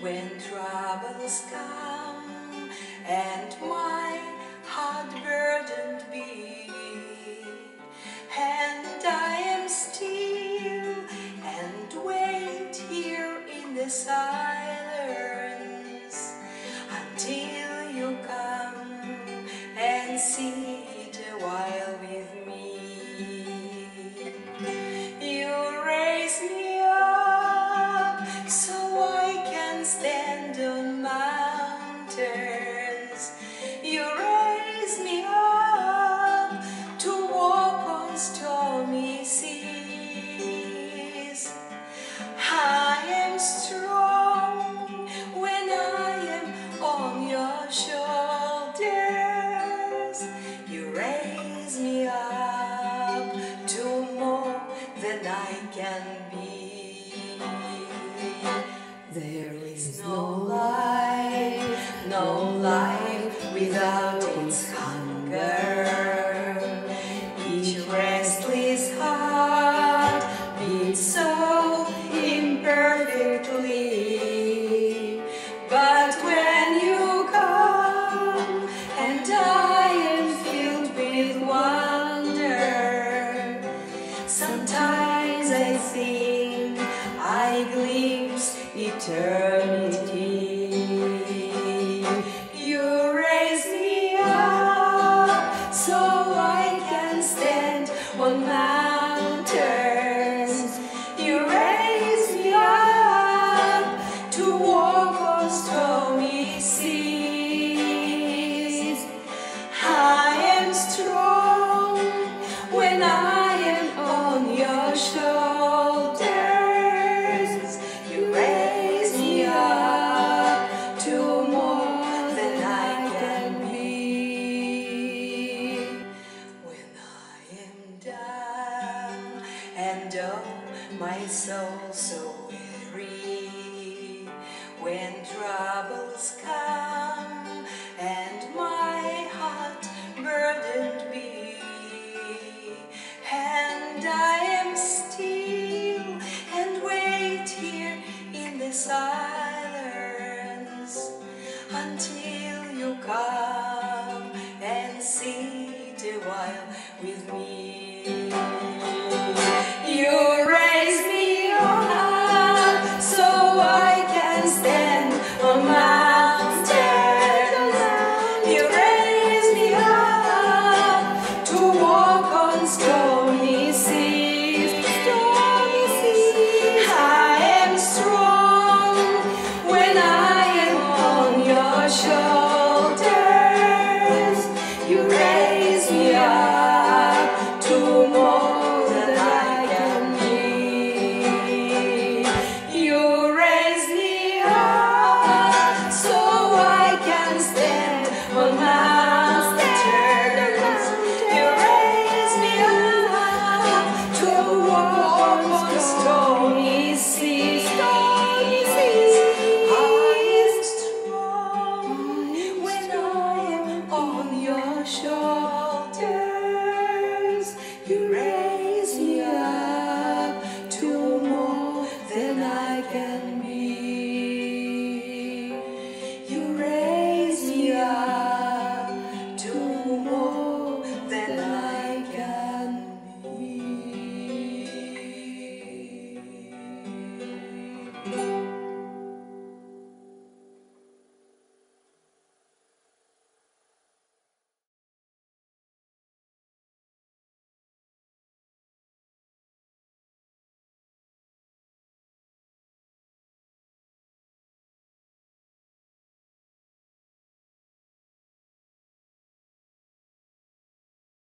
when troubles come and my heart burdened be. And I am still and wait here in the silence until you come and see life without its hunger. Each restless heart beats so imperfectly. But when you come and I am filled with wonder, sometimes I think I glimpse eternity. my soul so weary when troubles come and my heart burdened be and I am still and wait here in the silence until you come and sit a while with me.